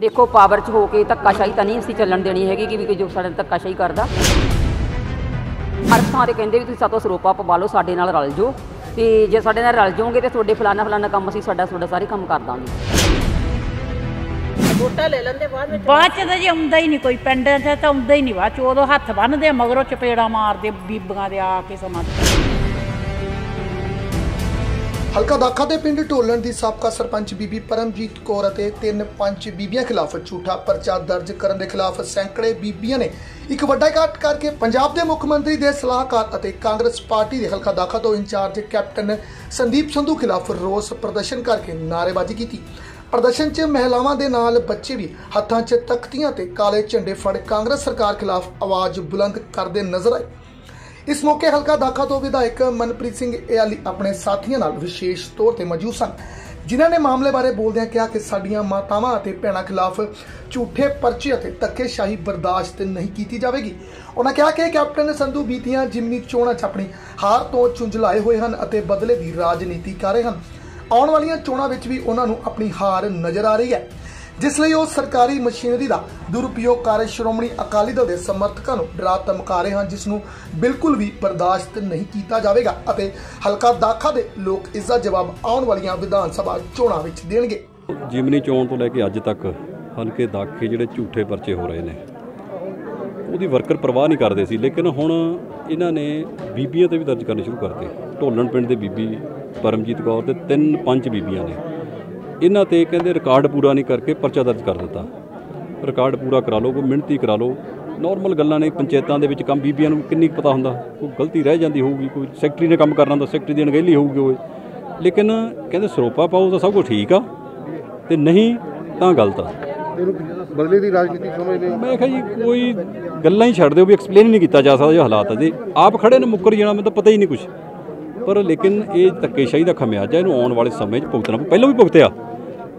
ਦੇਖੋ ਪਾਵਰ 'ਚ ਹੋ ਕੇ ਧੱਕਾਸ਼ਾਹੀ ਤਾਂ ਨਹੀਂ ਅਸੀਂ ਚੱਲਣ ਦੇਣੀ ਹੈਗੀ ਕਿ ਵੀ ਕੋਈ ਜੋ ਸਾਡੇ ਨਾਲ ਧੱਕਾਸ਼ਾਹੀ ਕਰਦਾ। ਹਰ ਥਾਂ ਤੇ ਕਹਿੰਦੇ ਵੀ ਤੁਸੀਂ ਸਾਤੋਂ ਸਰੋਪਾ ਪਵਾ ਲਓ ਸਾਡੇ ਨਾਲ ਰਲ ਜਾਓ। ਤੇ ਜੇ ਸਾਡੇ ਨਾਲ ਰਲ ਜਾਓਗੇ ਤੇ ਤੁਹਾਡੇ ਫਲਾਨਾ ਫਲਾਨਾ ਕੰਮ ਅਸੀਂ ਸਾਡਾ ਤੁਹਾਡਾ ਸਾਰੇ ਕੰਮ ਕਰ ਦਾਂਗੇ। ਵੋਟਾਂ ਲੈ ਲੈਂਦੇ ਬਾਅਦ ਵਿੱਚ ਬਾਅਦ ਚ ਤਾਂ ਜੀ ਆਉਂਦਾ ਹੀ ਨਹੀਂ ਕੋਈ ਪਿੰਡਾਂ 'ਚ ਤਾਂ ਆਉਂਦਾ ਹੀ ਨਹੀਂ ਬਾਅਦ ਚ ਉਦੋਂ ਹੱਥ ਬੰਨਦੇ ਮਗਰੋਂ ਚਪੇੜਾ ਮਾਰਦੇ ਬੀਬੀਆਂ ਦੇ ਆ ਕੇ ਸਮਾਂ। ਹਲਕਾ ਦਾਖਾ ਦੇ ਪਿੰਡ ਢੋਲਣ ਦੀ ਸਾਬਕਾ ਸਰਪੰਚ ਬੀਬੀ ਪਰਮਜੀਤ ਕੌਰ ਅਤੇ ਤਿੰਨ ਪੰਜ ਬੀਬੀਆਂ ਖਿਲਾਫ ਝੂਠਾ ਪਰਚਾ ਦਰਜ ਕਰਨ ਦੇ ਖਿਲਾਫ ਸੈਂਕੜੇ ਬੀਬੀਆਂ ਨੇ ਇੱਕ ਵੱਡਾ ਇਕੱਠ ਕਰਕੇ ਪੰਜਾਬ ਦੇ ਮੁੱਖ ਮੰਤਰੀ ਦੇ ਸਲਾਹਕਾਰ ਅਤੇ ਕਾਂਗਰਸ ਪਾਰਟੀ ਦੇ ਹਲਕਾ ਦਾਖਾ ਤੋਂ ਇੰਚਾਰਜ ਕੈਪਟਨ ਸੰਦੀਪ ਸੰਧੂ ਖਿਲਾਫ ਰੋਸ ਪ੍ਰਦਰਸ਼ਨ ਕਰਕੇ ਨਾਅਰੇਬਾਜ਼ੀ ਕੀਤੀ। ਪ੍ਰਦਰਸ਼ਨ 'ਚ ਮਹਿਲਾਵਾਂ ਦੇ ਨਾਲ ਬੱਚੇ ਵੀ ਹੱਥਾਂ 'ਚ ਤਖਤੀਆਂ ਤੇ ਕਾਲੇ ਝੰਡੇ ਫੜ ਕਾਂਗਰਸ ਸਰਕਾਰ ਖਿਲਾਫ ਆਵਾਜ਼ ਬੁਲੰਦ ਕਰਦੇ ਨਜ਼ਰ ਆਏ। ਇਸ ਮੌਕੇ ਹਲਕਾ ਦਾਖਾ ਤੋਂ ਵਿਧਾਇਕ ਮਨਪ੍ਰੀਤ ਸਿੰਘ ਇਆਲੀ ਆਪਣੇ ਸਾਥੀਆਂ ਨਾਲ ਵਿਸ਼ੇਸ਼ ਤੌਰ ਤੇ ਮੌਜੂਦ ਸਨ, ਜਿਨ੍ਹਾਂ ਨੇ ਮਾਮਲੇ ਬਾਰੇ ਬੋਲਦਿਆਂ ਕਿਹਾ ਕਿ ਸਾਡੀਆਂ ਮਾਤਾਵਾਂ ਅਤੇ ਭੈਣਾਂ ਖਿਲਾਫ ਝੂਠੇ ਪਰਚੇ ਅਤੇ ਧੱਕੇਸ਼ਾਹੀ ਬਰਦਾਸ਼ਤ ਨਹੀਂ ਕੀਤੀ ਜਾਵੇਗੀ। ਉਹਨਾਂ ਕਿਹਾ ਕਿ ਕੈਪਟਨ ਸੰਧੂ ਬੀਤੀਆਂ ਜਿਮਨੀ ਚੋਣਾਂ 'ਚ ਆਪਣੀ ਹਾਰ ਤੋਂ ਚੁੰਝਲਾਏ ਹੋਏ ਹਨ ਅਤੇ ਬਦਲੇ ਦੀ ਰਾਜਨੀਤੀ ਕਰ ਰਹੇ ਹਨ। ਆਉਣ ਵਾਲੀਆਂ ਚੋਣਾਂ ਵਿੱਚ ਵੀ ਉਹਨਾਂ ਨੂੰ ਆਪਣੀ ਹਾਰ ਨਜ਼ਰ ਆ ਰਹੀ ਹੈ। ਜਿਸ ਲਈ ਉਹ ਸਰਕਾਰੀ ਮਸ਼ੀਨਰੀ ਦਾ ਦੁਰਉਪਯੋਗ ਕਰ ਸ਼੍ਰੋਮਣੀ ਅਕਾਲੀ ਦਲ ਦੇ ਸਮਰਥਕਾਂ ਨੂੰ ਡਰਾ ਧਮਕਾ ਰਹੇ ਹਨ, ਜਿਸ ਨੂੰ ਬਿਲਕੁਲ ਵੀ ਬਰਦਾਸ਼ਤ ਨਹੀਂ ਕੀਤਾ ਜਾਵੇਗਾ ਅਤੇ ਹਲਕਾ ਦਾਖਾ ਦੇ ਲੋਕ ਇਸ ਦਾ ਜਵਾਬ ਆਉਣ ਵਾਲੀਆਂ ਵਿਧਾਨ ਸਭਾ ਚੋਣਾਂ ਵਿੱਚ ਦੇਣਗੇ। ਜਿਮਨੀ ਚੋਣ ਤੋਂ ਲੈ ਕੇ ਅੱਜ ਤੱਕ ਹਲਕੇ ਦਾਖੇ ਜਿਹੜੇ ਝੂਠੇ ਪਰਚੇ ਹੋ ਰਹੇ ਨੇ, ਉਹਦੀ ਵਰਕਰ ਪਰਵਾਹ ਨਹੀਂ ਕਰਦੇ ਸੀ, ਲੇਕਿਨ ਹੁਣ ਇਹਨਾਂ ਨੇ ਬੀਬੀਆਂ ਤੇ ਵੀ ਦਰਜ ਕਰਨੇ ਸ਼ੁਰੂ ਕਰਤੇ। ਢੋਲਣ ਪਿੰਡ ਦੇ ਬੀਬੀ ਪਰਮਜੀਤ ਕੌਰ ਤੇ ਤਿੰਨ ਪੰਜ ਬੀਬੀਆਂ ਨੇ। ਇਹਨਾਂ ਤੇ ਕਹਿੰਦੇ ਰਿਕਾਰਡ ਪੂਰਾ ਨਹੀਂ ਕਰਕੇ ਪਰਚਾ ਦਰਜ ਕਰ ਦਿੱਤਾ। ਰਿਕਾਰਡ ਪੂਰਾ ਕਰਾ ਲਓ ਕੋਈ ਮਿਹਨਤੀ ਕਰਾ ਲਓ। ਨਾਰਮਲ ਗੱਲਾਂ ਨੇ ਪੰਚਾਇਤਾਂ ਦੇ ਵਿੱਚ ਕੰਮ ਬੀਬੀਆਂ ਨੂੰ ਕਿੰਨੀ ਪਤਾ ਹੁੰਦਾ? ਕੋਈ ਗਲਤੀ ਰਹਿ ਜਾਂਦੀ ਹੋਊਗੀ ਕੋਈ ਸੈਕਟਰੀ ਨੇ ਕੰਮ ਕਰਨਾ ਹੁੰਦਾ ਸੈਕਟਰੀ ਦੀ ਅਣਗਹਿਲੀ ਹੋਊਗੀ ਉਹ। ਲੇਕਿਨ ਕਹਿੰਦੇ ਸਰੋਪਾ ਪਾਓ ਤਾਂ ਸਭ ਕੁਝ ਠੀਕ ਆ ਤੇ ਨਹੀਂ ਤਾਂ ਗਲਤ ਆ। ਇਹਨੂੰ ਬਦਲੇ ਦੀ ਰਾਜਨੀਤੀ ਸਮਝਦੇ ਹੋ? ਮੈਂ ਕਿਹਾ ਜੀ ਕੋਈ ਗੱਲਾਂ ਹੀ ਛੱਡ ਦਿਓ ਵੀ ਐਕਸਪਲੇਨ ਹੀ ਨਹੀਂ ਕੀਤਾ ਜਾ ਸਕਦਾ ਜੋ ਹਾਲਾਤ ਹੈ ਜੀ। ਆਪ ਖੜੇ ਨੇ ਮੁੱਕਰ ਜਾਣਾ ਮੈਨੂੰ ਤਾਂ ਪਤਾ ਹੀ ਨਹੀਂ ਕੁਝ ਪਰ ਲੇਕਿਨ ਇਹ ਧੱਕੇਸ਼ਾਹੀ ਦਾ ਖਮਿਆਜਾ ਇਹਨੂੰ ਆਉਣ ਵਾਲੇ ਸਮੇਂ 'ਚ ਭੁਗਤਣਾ। ਪਹਿਲਾਂ ਵੀ ਭੁਗਤਿਆ।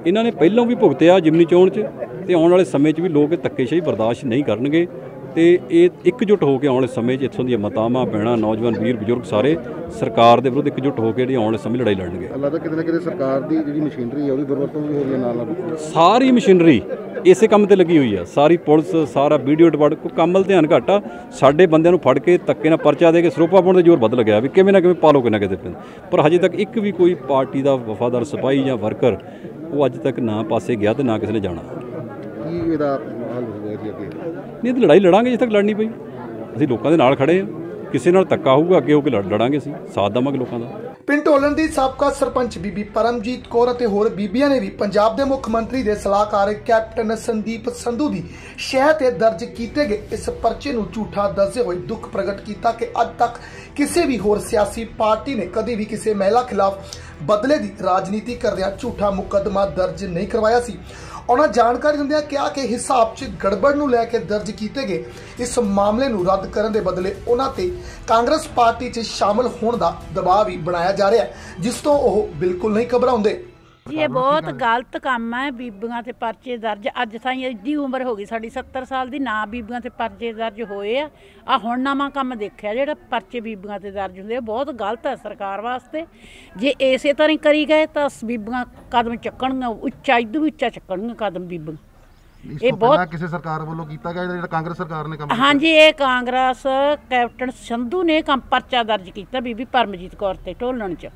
ਇਹਨਾਂ ਨੇ ਪਹਿਲਾਂ ਵੀ ਭੁਗਤਿਆ ਜਿਮਨੀ ਚੋਣ 'ਚ ਤੇ ਆਉਣ ਵਾਲੇ ਸਮੇਂ 'ਚ ਵੀ ਲੋਕ ਇਹ ਧੱਕੇਸ਼ਾਹੀ ਬਰਦਾਸ਼ਤ ਨਹੀਂ ਕਰਨਗੇ ਤੇ ਇਹ ਇਕਜੁੱਟ ਹੋ ਕੇ ਆਉਣ ਵਾਲੇ ਸਮੇਂ 'ਚ ਇੱਥੋਂ ਦੀਆਂ ਮਾਤਾਵਾਂ ਭੈਣਾਂ ਨੌਜਵਾਨ ਵੀਰ ਬਜ਼ੁਰਗ ਸਾਰੇ ਸਰਕਾਰ ਦੇ ਵਿਰੁੱਧ ਇਕਜੁੱਟ ਹੋ ਕੇ ਜਿਹੜੀ ਆਉਣ ਵਾਲੇ ਸਮੇਂ ਲੜਾਈ ਲੜਨਗੇ। ਲੱਗਦਾ ਕਿਤੇ ਨਾ ਕਿਤੇ ਸਰਕਾਰ ਦੀ ਜਿਹੜੀ ਮਸ਼ੀਨਰੀ ਹੈ ਉਹਦੀ ਦੁਰਵਰਤੋਂ ਵੀ ਹੋ ਰਹੀ ਹੈ ਨਾਲ ਨਾਲ। ਸਾਰੀ ਮਸ਼ੀਨਰੀ ਇਸੇ ਕੰਮ ਤੇ ਲੱਗੀ ਹੋਈ ਆ। ਸਾਰੀ ਪੁਲਿਸ ਸਾਰਾ ਵੀਡੀਓ ਡਿਪਾਰਟ ਕੋਈ ਕੰਮ ਵੱਲ ਧਿਆਨ ਘੱਟ ਸਾਡੇ ਬੰਦਿਆਂ ਨੂੰ ਫੜ ਕੇ ਧੱਕੇ ਨਾਲ ਪਰਚਾ ਦੇ ਕੇ ਸਰੋਪਾ ਪਾਉਣ ਦੇ ਜ਼ੋਰ ਵੱਧ ਲੱਗਿਆ। ਵੀ ਕਿਵੇਂ ਨਾ ਕਿਵੇਂ ਪਾਲੋ ਕਿਨਾ ਕਿਤੇ ਪਰ ਹਜੇ ਤੱਕ ਇੱਕ ਵੀ ਕੋਈ ਪਾਰਟੀ ਦਾ ਵਫਾਦਾਰ ਸਿਪਾਹੀ ਜਾਂ ਵਰਕਰ ਉਹ ਅੱਜ ਤੱਕ ਨਾ ਪਾਸੇ ਗਿਆ ਤੇ ਨਾ ਕਿਸੇ ਨੇ ਜਾਣਾ। ਕੀ ਇਹਦਾ ਹੱਲ ਹੋਵੇਗਾ ਜੀ ਅੱਗੇ? ਨਹੀਂ ਤੇ ਲੜਾਈ ਲੜਾਂਗੇ ਜਿੱਥੇ ਤੱਕ ਲੜਨੀ ਪਈ। ਅਸੀਂ ਲੋਕਾਂ ਦੇ ਨਾਲ ਖੜੇ ਆ ਕਿਸੇ ਨਾਲ ਧੱਕਾ ਹੋਊਗਾ ਅੱਗੇ ਹੋ ਕੇ ਲੜ ਲੜਾਂਗੇ ਅਸੀਂ। ਸਾਥ ਦੇਵਾਂਗੇ ਲੋਕਾਂ ਦਾ। ਪਿੰਡ ਢੋਲਣ ਦੀ ਸਾਬਕਾ ਸਰਪੰਚ ਬੀਬੀ ਪਰਮਜੀਤ ਕੌਰ ਅਤੇ ਹੋਰ ਬੀਬੀਆਂ ਨੇ ਵੀ ਪੰਜਾਬ ਦੇ ਮੁੱਖ ਮੰਤਰੀ ਦੇ ਸਲਾਹਕਾਰ ਕੈਪਟਨ ਸੰਦੀਪ ਸੰਧੂ ਦੀ ਸ਼ਹਿ ਤੇ ਦਰਜ ਕੀਤੇ ਗਏ ਇਸ ਪਰਚੇ ਨੂੰ ਝੂਠਾ ਦੱਸਦੇ ਹੋਏ ਦੁੱਖ ਪ੍ਰਗਟ ਕੀਤਾ ਕਿ ਅੱਜ ਤੱਕ ਕਿਸੇ ਵੀ ਹੋਰ ਸਿਆਸੀ ਪਾਰਟੀ ਨੇ ਕਦੇ ਵੀ ਕਿਸੇ ਮਹਿਲਾ ਖਿਲਾਫ ਬਦਲੇ ਦੀ ਰਾਜਨੀਤੀ ਕਰਦਿਆਂ ਝੂਠਾ ਮੁਕੱਦਮਾ ਦਰਜ ਨਹੀਂ ਕਰਵਾਇਆ ਸੀ। ਉਹਨਾਂ ਜਾਣਕਾਰੀ ਦਿੰਦਿਆਂ ਕਿਹਾ ਕਿ ਹਿਸਾਬ 'ਚ ਗੜਬੜ ਨੂੰ ਲੈ ਕੇ ਦਰਜ ਕੀਤੇ ਗਏ ਇਸ ਮਾਮਲੇ ਨੂੰ ਰੱਦ ਕਰਨ ਦੇ ਬਦਲੇ ਉਹਨਾਂ ਤੇ ਕਾਂਗਰਸ ਪਾਰਟੀ 'ਚ ਸ਼ਾਮਲ ਹੋਣ ਦਾ ਦਬਾਅ ਵੀ ਬਣਾਇਆ ਜਾ ਰਿਹਾ ਜਿਸ ਤੋਂ ਉਹ ਬਿਲਕੁਲ ਨਹੀਂ ਘਬਰਾਉਂਦੇ। ਇਹ ਬਹੁਤ ਗਲਤ ਕੰਮ ਹੈ ਬੀਬੀਆਂ ਤੇ ਪਰਚੇ ਦਰਜ। ਅੱਜ ਤਾਈਂ ਐਡੀ ਉਮਰ ਹੋ ਗਈ ਸਾਡੀ 70 ਸਾਲ ਦੀ ਨਾ ਬੀਬੀਆਂ ਤੇ ਪਰਚੇ ਦਰਜ ਹੋਏ ਆ। ਆ ਹੁਣ ਨਵਾਂ ਕੰਮ ਦੇਖਿਆ ਜਿਹੜਾ ਪਰਚੇ ਬੀਬੀਆਂ ਤੇ ਦਰਜ ਹੁੰਦੇ ਆ ਬਹੁਤ ਗਲਤ ਹੈ ਸਰਕਾਰ ਵਾਸਤੇ। ਜੇ ਇਸੇ ਤਰ੍ਹਾਂ ਹੀ ਕਰੀ ਗਏ ਤਾਂ ਬੀਬੀਆਂ ਕਦਮ ਚੱਕਣਗੀਆਂ ਉੱਚਾ ਇਦੋਂ ਵੀ ਉੱਚਾ ਚੱਕਣਗੀਆਂ ਕਦਮ ਬੀਬੀਆਂ। ਇਹ ਤੋਂ ਬਹੁਤ- ਕਿਸੇ ਸਰਕਾਰ ਵੱਲੋਂ ਕੀਤਾ ਗਿਆ ਜਿਹੜਾ ਕਾਂਗਰਸ ਸਰਕਾਰ ਨੇ ਕੰਮ ਹਾਂਜੀ ਇਹ ਕਾਂਗਰਸ ਕੈਪਟਨ ਸੰਧੂ ਨੇ ਕੰਮ ਪਰਚਾ ਦਰਜ ਕੀਤਾ ਬੀਬੀ ਪਰਮਜੀਤ ਕੌਰ ਤੇ ਢੋਲਣ ਚ।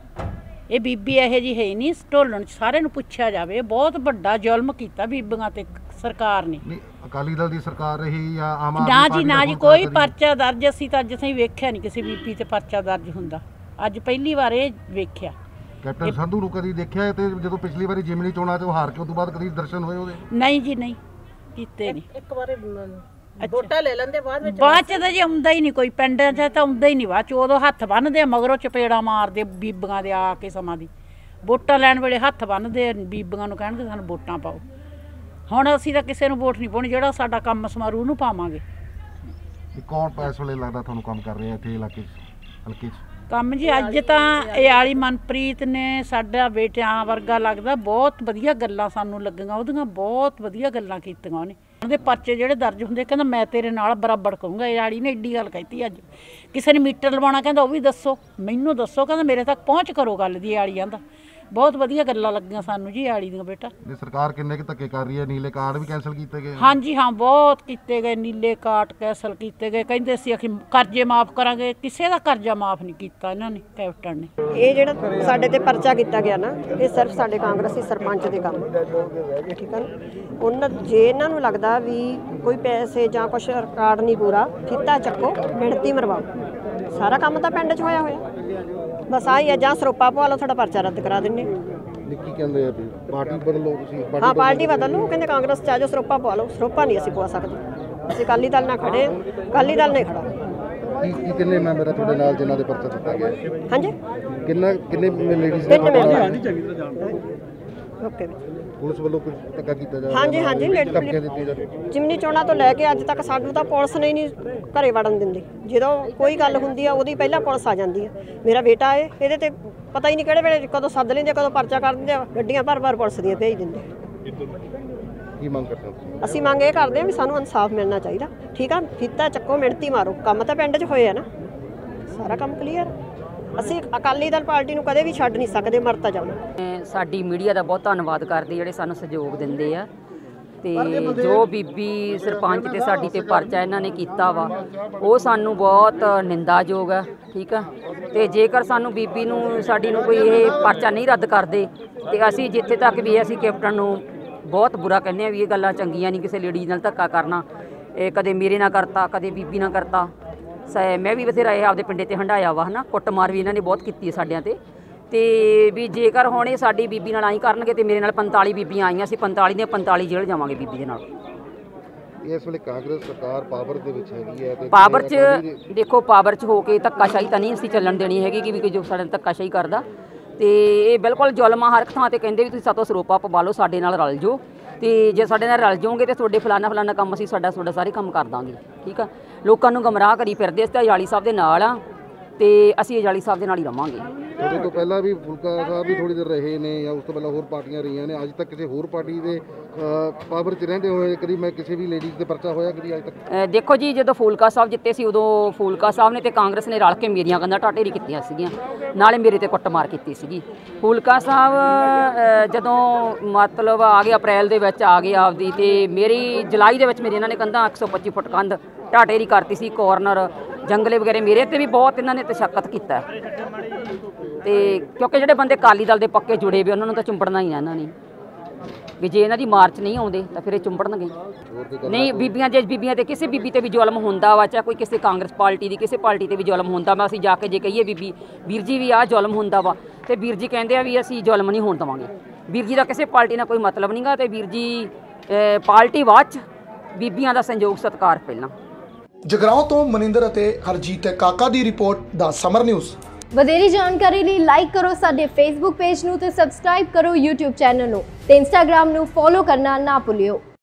ਇਹ ਬੀਬੀ ਇਹੋ ਜੀ ਹੈ ਨਹੀਂ ਢੋਲਣ ਸਾਰਿਆਂ ਨੂੰ ਪੁੱਛਿਆ ਜਾਵੇ ਬਹੁਤ ਵੱਡਾ ਜ਼ੁਲਮ ਕੀਤਾ ਬੀਬੀਆਂ ਤੇ ਸਰਕਾਰ ਨੇ। ਨਹੀਂ ਅਕਾਲੀ ਦਲ ਦੀ ਸਰਕਾਰ ਰਹੀ ਜਾਂ ਆਮ ਆਦਮੀ ਨਾ ਜੀ ਨਾ ਜੀ ਕੋਈ ਪਰਚਾ ਦਰਜ ਅਸੀਂ ਤਾਂ ਅੱਜ ਤਾਈਂ ਵੇਖਿਆ ਨਹੀਂ ਕਿਸੇ ਬੀਬੀ ਤੇ ਪਰਚਾ ਦਰਜ ਹੁੰਦਾ। ਅੱਜ ਪਹਿਲੀ ਵਾਰ ਇਹ ਵੇਖਿਆ। ਕੈਪਟਨ ਸੰਧੂ ਨੂੰ ਕਦੀ ਦੇਖਿਆ ਤੇ ਜਦੋਂ ਪਿਛਲੀ ਵਾਰੀ ਜਿਮਨੀ ਚੋਣਾਂ 'ਚ ਉਹ ਹਾਰ ਕੇ ਉਸ ਤੋਂ ਬਾਅਦ ਕਦੀ ਦਰਸ਼ਨ ਹੋਏ ਉਹਦੇ? ਨਹੀਂ ਜੀ ਨਹੀਂ ਕੀਤੇ ਨਹੀਂ। ਇੱਕ ਵਾਰੇ ਵੋਟਾਂ ਲੈ ਲੈਂਦੇ ਬਾਅਦ ਵਿੱਚ ਬਾਅਦ ਚ ਤਾਂ ਜੀ ਆਉਂਦਾ ਹੀ ਨਹੀਂ ਕੋਈ ਪਿੰਡਾਂ 'ਚ ਤਾਂ ਆਉਂਦਾ ਹੀ ਨਹੀਂ ਬਾਅਦ ਚ ਉਦੋਂ ਹੱਥ ਬੰਨਦੇ ਆ, ਮਗਰੋਂ ਚਪੇੜਾ ਮਾਰਦੇ ਬੀਬੀਆਂ ਦੇ ਆ ਕੇ ਸਮਾਂ ਦੀ। ਵੋਟਾਂ ਲੈਣ ਵੇਲੇ ਹੱਥ ਬੰਨਦੇ ਬੀਬੀਆਂ ਨੂੰ ਕਹਿਣਗੇ ਸਾਨੂੰ ਵੋਟਾਂ ਪਾਓ। ਹੁਣ ਅਸੀਂ ਤਾਂ ਕਿਸੇ ਨੂੰ ਵੋਟ ਨਹੀਂ ਪਾਉਣੀ ਜਿਹੜਾ ਸਾਡਾ ਕੰਮ ਸਮਾਰੂ ਨੂੰ ਪਾਵਾਂਗੇ। ਕੌਣ ਇਸ ਵੇਲੇ ਲੱਗਦਾ ਤੁਹਾਨੂੰ ਕੰਮ ਕਰ ਰਿਹਾ ਇੱਥੇ ਇਲਾਕੇ 'ਚ ਹਲਕੇ 'ਚ? ਕੰਮ ਜੀ ਅੱਜ ਤਾਂ ਇਹ ਆਲੀ ਮਨਪ੍ਰੀਤ ਨੇ ਸਾਡਾ ਬੇਟਿਆਂ ਵਰਗਾ ਲੱਗਦਾ ਬਹੁਤ ਵਧੀਆ ਗੱਲਾਂ ਸਾਨੂੰ ਲੱਗੀਆਂ ਉਹਦੀਆਂ ਬਹੁਤ ਵਧੀਆ ਗੱਲਾਂ ਕੀਤੀਆਂ ਉਹਨੇ। ਉਹਦੇ ਪਰਚੇ ਜਿਹੜੇ ਦਰਜ ਹੁੰਦੇ, ਕਹਿੰਦਾ ਮੈਂ ਤੇਰੇ ਨਾਲ ਬਰਾਬਰ ਕਹੂੰਗਾ, ਇਹ ਆੜੀ ਨੇ ਏਡੀ ਗੱਲ ਕਹਿਤੀ ਅੱਜ। ਕਿਸੇ ਨੇ ਮੀਟਰ ਲਵਾਉਣਾ ਕਹਿੰਦਾ ਉਹ ਵੀ ਦੱਸੋ ਮੈਨੂੰ ਦੱਸੋ ਕਹਿੰਦਾ ਮੇਰੇ ਤੱਕ ਪਹੁੰਚ ਕਰੋ ਗੱਲ ਦੀ ਇਹ ਆਲੀ ਆਂਦਾ ਬਹੁਤ ਵਧੀਆ ਗੱਲਾਂ ਲੱਗੀਆਂ ਸਾਨੂੰ ਜੀ ਆੜੀ ਦੀਆਂ ਬੇਟਾ। ਜੇ ਸਰਕਾਰ ਕਿੰਨੇ ਕੁ ਧੱਕੇ ਕਰ ਰਹੀ ਹੈ ਨੀਲੇ ਕਾਰਡ ਵੀ ਕੈਨਸਲ ਕੀਤੇ ਗਏ ਹਾਂਜੀ ਹਾਂ ਬਹੁਤ ਕੀਤੇ ਗਏ ਨੀਲੇ ਕਾਟ ਕੈਸਲ ਕੀਤੇ ਗਏ। ਕਹਿੰਦੇ ਸੀ ਅਸੀਂ ਕਰਜ਼ੇ ਮਾਫ ਕਰਾਂਗੇ ਕਿਸੇ ਦਾ ਕਰਜ਼ਾ ਮਾਫ ਨਹੀਂ ਕੀਤਾ ਇਹਨਾਂ ਨੇ ਕੈਪਟਨ ਨੇ। ਇਹ ਜਿਹੜਾ ਸਾਡੇ ਤੇ ਪਰਚਾ ਕੀਤਾ ਗਿਆ ਨਾ ਇਹ ਸਿਰਫ ਸਾਡੇ ਕਾਂਗਰਸੀ ਸਰਪੰਚ ਦੇ ਕੰਮ। ਠੀਕ ਹੈ ਉਹਨਾਂ ਜੇ ਇਹਨਾਂ ਨੂੰ ਲੱਗਦਾ ਵੀ ਕੋਈ ਪੈਸੇ ਜਾਂ ਕੁਝ ਰਿਕਾਰਡ ਨਹੀਂ ਪੂਰਾ ਫੀਤਾ ਚੱਕੋ ਮਿਹਨਤੀ ਮਰਵਾਓ। ਸਾਰਾ ਕੰਮ ਤਾਂ ਪਿੰਡ 'ਚ ਹੋਇਆ ਹੋਇਆ। ਬਸ ਆਹੀ ਹੈ ਜਾਂ ਸਰੋਪਾ ਪਵਾ ਲਓ ਤੁਹਾਡਾ ਪਰਚਾ ਰੱਦ ਕਰਾ ਦਿੰਨੇ। ਨਿੱਕੀ ਕਹਿੰਦੇ ਆ ਵੀ? ਪਾਰਟੀ ਬਦਲੋ ਤੁਸੀਂ ਹਾਂ ਪਾਰਟੀ ਬਦਲ ਕਹਿੰਦੇ ਕਾਂਗਰਸ 'ਚ ਆ ਜਾਓ ਸਰੋਪਾ ਪਵਾ ਲਓ। ਸਰੋਪਾ ਨਹੀਂ ਅਸੀਂ ਪਵਾ ਸਕਦੇ। ਅਸੀਂ ਅਕਾਲੀ ਦਲ ਨਾਲ ਖੜੇ ਅਕਾਲੀ ਦਲ ਨਹੀਂ ਖੜਾ। ਕੀ ਕੀ ਕਿੰਨੇ ਮੈਂਬਰ ਆ ਤੁਹਾਡੇ ਨਾਲ ਜਿਨ੍ਹਾਂ ਦੇ ਪਰਚਾ ਦਿੱਤਾ ਗਿਆ? ਹਾਂਜੀ। ਕਿੰਨਾ ਕਿੰਨੇ ਲੇਡੀਜ਼ ਤਿੰਨ ਮੈਂਬਰ। ਓਕੇ ਪੁਲਿਸ ਵੱਲੋਂ ਕੁਝ ਧੱਕਾ ਕੀਤਾ ਜਾ ਹਾਂਜੀ ਹਾਂਜੀ ਲੇਡੀ ਧਮਕੀਆਂ ਦਿੱਤੀਆਂ ਜਾ ਰਹੀਆਂ ਜਿਮਨੀ ਚੋਣਾਂ ਤੋਂ ਲੈ ਕੇ ਅੱਜ ਤੱਕ ਸਾਨੂੰ ਤਾਂ ਪੁਲਿਸ ਨੇ ਹੀ ਨਹੀਂ ਘਰੇ ਵੜਨ ਦਿੰਦੀ। ਜਦੋਂ ਕੋਈ ਗੱਲ ਹੁੰਦੀ ਆ ਉਹਦੀ ਪਹਿਲਾਂ ਪੁਲਿਸ ਆ ਜਾਂਦੀ ਆ। ਮੇਰਾ ਬੇਟਾ ਏ ਇਹਦੇ ਤੇ ਪਤਾ ਹੀ ਨਹੀਂ ਕਿਹੜੇ ਵੇਲੇ ਕਦੋਂ ਸੱਦ ਲੈਂਦੇ ਆ, ਕਦੋਂ ਪਰਚਾ ਕਰ ਦਿੰਦੇ ਆ ਗੱਡੀਆਂ ਭਰ ਭਰ ਪੁਲਿਸ ਦੀਆਂ ਭੇਜ ਦਿੰਦੇ। ਕੀ ਮੰਗ ਕਰਦੇ ਹੋ ਤੁਸੀਂ? ਅਸੀਂ ਮੰਗ ਇਹ ਕਰਦੇ ਆ ਵੀ ਸਾਨੂੰ ਇਨਸਾਫ ਮਿਲਣਾ ਚਾਹੀਦਾ। ਠੀਕ ਆ ਫੀਤਾ ਚੱਕੋ ਮਿਹਨਤੀ ਮਾਰੋ। ਕੰਮ ਤਾਂ ਪਿੰਡ 'ਚ ਹੋਏ ਆ ਨਾ। ਸਾਰਾ ਕੰਮ ਕਲੀਅਰ ਅਸੀਂ ਅਕਾਲੀ ਦਲ ਪਾਰਟੀ ਨੂੰ ਕਦੇ ਵੀ ਛੱਡ ਨਹੀਂ ਸਕਦੇ ਮਰਤਾ ਜਾਣਾ ਮੈਂ ਸਾਡੀ ਮੀਡੀਆ ਦਾ ਬਹੁਤ ਧੰਨਵਾਦ ਕਰਦੇ ਜਿਹੜੇ ਸਾਨੂੰ ਸਹਿਯੋਗ ਦਿੰਦੇ ਆ। ਤੇ ਜੋ ਬੀਬੀ ਸਰਪੰਚ ਤੇ ਸਾਡੀ ਤੇ ਪਰਚਾ ਇਹਨਾਂ ਨੇ ਕੀਤਾ ਵਾ ਉਹ ਸਾਨੂੰ ਬਹੁਤ ਨਿੰਦਾਯੋਗ ਆ ਠੀਕ ਆ? ਤੇ ਜੇਕਰ ਸਾਨੂੰ ਬੀਬੀ ਨੂੰ ਸਾਡੀ ਨੂੰ ਕੋਈ ਇਹ ਪਰਚਾ ਨਹੀਂ ਰੱਦ ਕਰਦੇ ਤੇ ਅਸੀਂ ਜਿੱਥੇ ਤੱਕ ਵੀ ਅਸੀਂ ਕੈਪਟਨ ਨੂੰ ਬਹੁਤ ਬੁਰਾ ਕਹਿੰਦੇ ਆ ਵੀ ਇਹ ਗੱਲਾਂ ਚੰਗੀਆਂ ਨਹੀਂ ਕਿਸੇ ਲੇਡੀ ਨਾਲ ਧੱਕਾ ਕਰਨਾ ਇਹ ਕਦੇ ਮੇਰੇ ਨਾਲ ਕਰਤਾ ਕਦੇ ਬੀਬੀ ਨਾਲ ਕਰਤਾ। ਮੈਂ ਵੀ ਬਥੇਰਾ ਇਹ ਆਪਦੇ ਪਿੰਡੇ ਤੇ ਹੰਡਾਇਆ ਵਾ ਹਨਾ? ਕੁੱਟਮਾਰ ਵੀ ਇਹਨਾਂ ਨੇ ਬਹੁਤ ਕੀਤੀ ਹੈ ਸਾਡਿਆਂ ਤੇ। ਤੇ ਵੀ ਜੇਕਰ ਹੁਣ ਇਹ ਸਾਡੀ ਬੀਬੀ ਨਾਲ ਆਈ ਕਰਨਗੇ ਤੇ ਮੇਰੇ ਨਾਲ 45 ਬੀਬੀਆਂ ਆਈਆਂ ਸੀ 45 ਦੀਆਂ 45 ਜੇਲ੍ਹ ਜਾਵਾਂਗੇ ਬੀਬੀ ਦੇ ਨਾਲ। ਇਸ ਵੇਲੇ ਕਾਂਗਰਸ ਸਰਕਾਰ ਪਾਵਰ ਦੇ ਵਿੱਚ ਹੈਗੀ ਹੈ ਤੇ ਪਾਵਰ 'ਚ ਦੇਖੋ ਪਾਵਰ 'ਚ ਹੋ ਕੇ ਧੱਕਾਸ਼ਾਹੀ ਤਾਂ ਨਹੀਂ ਅਸੀਂ ਚੱਲਣ ਦੇਣੀ ਹੈਗੀ ਕਿ ਵੀ ਕੋਈ ਜੋ ਸਾਡੇ ਨਾਲ ਧੱਕਾਸ਼ਾਹੀ ਕਰਦਾ। ਤੇ ਇਹ ਬਿਲਕੁਲ ਜ਼ੁਲਮ ਹਰ ਥਾਂ ਤੇ ਕਹਿੰਦੇ ਵੀ ਤੁਸੀਂ ਸਾਤੋਂ ਸਰੋਪਾ ਪਵਾ ਲਓ ਸਾਡੇ ਨਾਲ ਰਲ ਜਾਓ। ਤੇ ਜੇ ਸਾਡੇ ਨਾਲ ਰਲ ਜਾਓਗੇ ਤੇ ਤੁਹਾਡੇ ਫਲਾਨਾ ਫਲਾਨਾ ਕੰਮ ਅਸੀਂ ਸਾਡਾ ਤੁਹਾਡਾ ਸਾਰੇ ਕੰਮ ਕਰ ਦਾਂਗੇ ਠੀਕ ਆ? ਲੋਕਾਂ ਨੂੰ ਗਮਰਾਹ ਕਰੀ ਫਿਰਦੇ ਅਸੀਂ ਤਾਂ ਯਾਲੀ ਸਾਹਿਬ ਦੇ ਨਾਲ ਆ ਤੇ ਅਸੀਂ ਯਾਲੀ ਸਾਹਿਬ ਦੇ ਨਾਲ ਹੀ ਰਵਾਂਗੇ। ਤੁਹਾਡੇ ਤੋਂ ਪਹਿਲਾਂ ਵੀ ਫੁਲਕਾ ਸਾਹਿਬ ਵੀ ਥੋੜੀ ਦੇਰ ਰਹੇ ਨੇ ਜਾਂ ਉਸ ਤੋਂ ਪਹਿਲਾਂ ਹੋਰ ਪਾਰਟੀਆਂ ਰਹੀਆਂ ਨੇ ਅੱਜ ਤੱਕ ਕਿਸੇ ਹੋਰ ਪਾਰਟੀ ਦੇ ਪਾਵਰ 'ਚ ਰਹਿੰਦੇ ਹੋਏ ਕਦੀ ਮੈਂ ਕਿਸੇ ਵੀ ਲੇਡੀਜ਼ ਦੇ ਪਰਚਾ ਹੋਇਆ ਕਦੀ ਅੱਜ ਤੱਕ? ਦੇਖੋ ਜੀ ਜਦੋਂ ਫੂਲਕਾ ਸਾਹਿਬ ਜਿੱਤੇ ਸੀ ਉਦੋਂ ਫੂਲਕਾ ਸਾਹਿਬ ਨੇ ਤੇ ਕਾਂਗਰਸ ਨੇ ਰਲ ਕੇ ਮੇਰੀਆਂ ਕੰਧਾਂ ਟਾਟੇਰੀ ਕੀਤੀਆਂ ਸੀਗੀਆਂ ਨਾਲੇ ਮੇਰੇ ਤੇ ਕੁੱਟਮਾਰ ਕੀਤੀ ਸੀਗੀ। ਫੂਲਕਾ ਸਾਹਿਬ ਜਦੋਂ ਮਤਲਬ ਆ ਗਿਆ ਅਪ੍ਰੈਲ ਦੇ ਵਿੱਚ ਆ ਗਏ ਆਪਦੀ ਤੇ ਮੇਰੀ ਜੁਲਾਈ ਦੇ ਵਿੱਚ ਮੇਰੀ ਇਹਨਾਂ ਨੇ ਕੰਧਾਂ 125 ਫੁੱਟ ਕੰਧ ਟਾਟੇਰੀ ਕਰਤੀ ਸੀ ਕਾਰਨਰ ਜੰਗਲੇ ਵਗੈਰੇ ਮੇਰੇ ਤੇ ਵੀ ਬਹੁਤ ਇਹਨਾਂ ਨੇ ਤਸ਼ੱਕਤ ਕੀਤਾ। ਤੇ ਕਿਉਂਕਿ ਜਿਹੜੇ ਬੰਦੇ ਕਾਲੀ ਦਲ ਦੇ ਪੱਕੇ ਜੁੜੇ ਵੀ ਉਹਨਾਂ ਨੂੰ ਤਾਂ ਚੁੰਬੜਨਾ ਹੀ ਆ ਇਹਨਾਂ ਨੇ। ਵੀ ਜੇ ਇਹਨਾਂ ਦੀ ਮਾਰਚ ਨਹੀਂ ਆਉਂਦੇ ਤਾਂ ਫਿਰ ਇਹ ਚੁੰਬੜਨਗੇ। ਨਹੀਂ ਬੀਬੀਆਂ ਜੇ ਬੀਬੀਆਂ ਤੇ ਕਿਸੇ ਬੀਬੀ ਤੇ ਵੀ ਜ਼ੁਲਮ ਹੁੰਦਾ ਵਾ ਚਾਹੇ ਕੋਈ ਕਿਸੇ ਕਾਂਗਰਸ ਪਾਰਟੀ ਦੀ ਕਿਸੇ ਪਾਰਟੀ ਤੇ ਵੀ ਜ਼ੁਲਮ ਹੁੰਦਾ ਵਾ ਅਸੀਂ ਜਾ ਕੇ ਜੇ ਕਹੀਏ ਬੀਬੀ ਵੀਰ ਜੀ ਵੀ ਆਹ ਜ਼ੁਲਮ ਹੁੰਦਾ ਵਾ ਤੇ ਵੀਰ ਜੀ ਕਹਿੰਦੇ ਆ ਵੀ ਅਸੀਂ ਜ਼ੁਲਮ ਨਹੀਂ ਹੋਣ ਦੇਵਾਂਗੇ। ਵੀਰ ਜੀ ਦਾ ਕਿਸੇ ਪਾਰਟੀ ਨਾਲ ਕੋਈ ਮਤਲਬ ਨਹੀਂਗਾ ਤੇ ਵੀਰ ਜੀ ਪਾਰਟੀ ਬਾਅਦ ਚ ਬੀਬੀਆਂ ਦਾ ਸੰਯੋਗ ਸਤਿਕਾਰ ਪਹਿਲਾਂ। ਜਗਰਾਉਂ ਤੋਂ ਮਨਿੰਦਰ ਅਤੇ ਹਰਜੀਤ ਕਾਕਾ ਦੀ ਰਿਪੋਰਟ ਦਾ ਸਮਰ ਨਿਊਜ਼। ਵਧੇਰੀ ਜਾਣਕਾਰੀ ਲਈ ਲਾਈਕ ਕਰੋ ਸਾਡੇ ਫੇਸਬੁੱਕ ਪੇਜ ਨੂੰ ਤੇ ਸਬਸਕ੍ਰਾਈਬ ਕਰੋ YouTube ਚੈਨਲ ਨੂੰ ਤੇ Instagram ਨੂੰ ਫੋਲੋ ਕਰਨਾ ਨਾ ਭੁੱਲਿਓ।